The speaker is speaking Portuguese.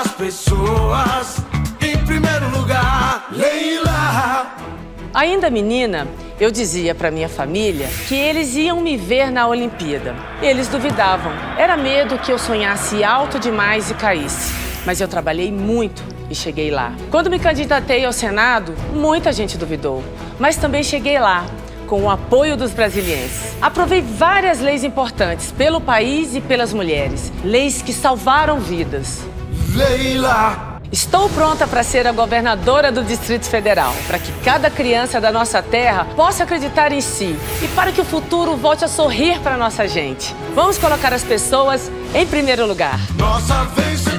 as pessoas em primeiro lugar. Leila. Ainda menina, eu dizia para minha família que eles iam me ver na Olimpíada. Eles duvidavam. Era medo que eu sonhasse alto demais e caísse. Mas eu trabalhei muito e cheguei lá. Quando me candidatei ao Senado, muita gente duvidou. Mas também cheguei lá, com o apoio dos brasileiros. Aprovei várias leis importantes pelo país e pelas mulheres. Leis que salvaram vidas. Leila. Estou pronta para ser a governadora do Distrito Federal, para que cada criança da nossa terra possa acreditar em si e para que o futuro volte a sorrir para nossa gente. Vamos colocar as pessoas em primeiro lugar. Nossa vez